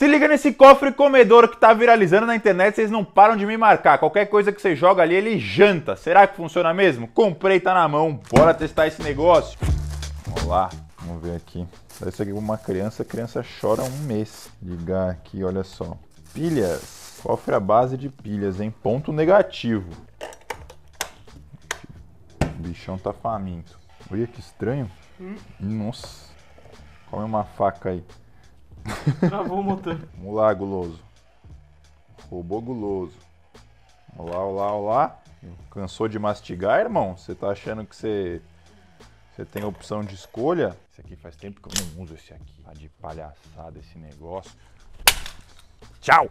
Se liga nesse cofre comedor que tá viralizando na internet, vocês não param de me marcar. Qualquer coisa que você joga ali, ele janta. Será que funciona mesmo? Comprei, tá na mão. Bora testar esse negócio. Vamos lá, vamos ver aqui. Parece aqui uma criança, a criança chora um mês. Ligar aqui, olha só. Pilhas. Cofre à base de pilhas, em ponto negativo. O bichão tá faminto. Olha que estranho. Hum. Nossa. Come uma faca aí. Travou o motor. Vamos lá, guloso. Robô guloso. Olá, olá, olá. Cansou de mastigar, irmão? Você tá achando que você, você tem opção de escolha? Esse aqui faz tempo que eu não uso esse aqui. Tá de palhaçada esse negócio. Tchau!